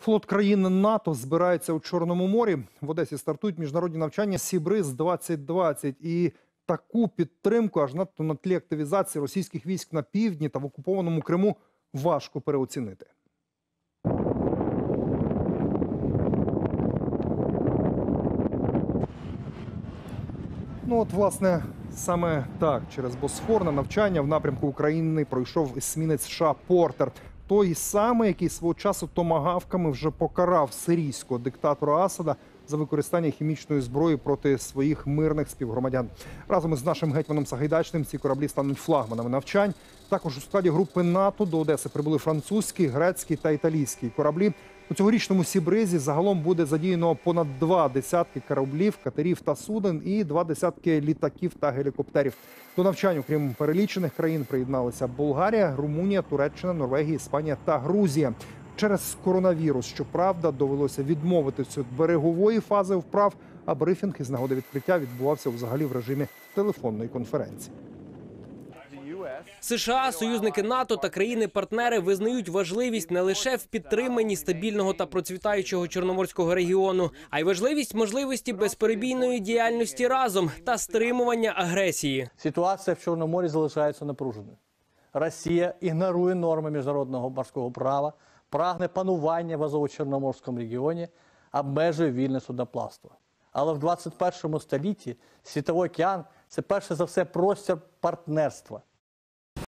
Флот країн НАТО збирається у Чорному морі. В Одесі стартують міжнародні навчання Сібриз 2020 і таку підтримку аж надто на тлі активізації російських військ на півдні та в окупованому Криму важко переоцінити. Ну от, власне, саме так через Босфор на навчання в напрямку України пройшов есмінець США Портер. Той самий, який свого часу томагавками вже покарав сирійського диктатора Асада за використання хімічної зброї проти своїх мирних співгромадян. Разом із нашим гетьманом Сагайдачним ці кораблі стануть флагманами навчань. Також у складі групи НАТО до Одеси прибули французькі, грецькі та італійські кораблі. У цьогорічному Сібризі загалом буде задіяно понад два десятки кораблів, катерів та суден і два десятки літаків та гелікоптерів. До навчань, окрім перелічених країн, приєдналися Болгарія, Румунія, Туреччина, Норвегія, Іспанія та Грузія. Через коронавірус, щоправда, довелося відмовитися від берегової фази вправ, а брифінг із нагоди відкриття відбувався взагалі в режимі телефонної конференції. США, союзники НАТО та країни-партнери визнають важливість не лише в підтриманні стабільного та процвітаючого чорноморського регіону, а й важливість можливості безперебійної діяльності разом та стримування агресії. Ситуація в Чорному морі залишається напруженою. Росія ігнорує норми міжнародного морського права, прагне панування в Азово-Чорноморському регіоні, обмежує вільне судноплавство. Але в 21 столітті світовий океан це перше за все простір партнерства,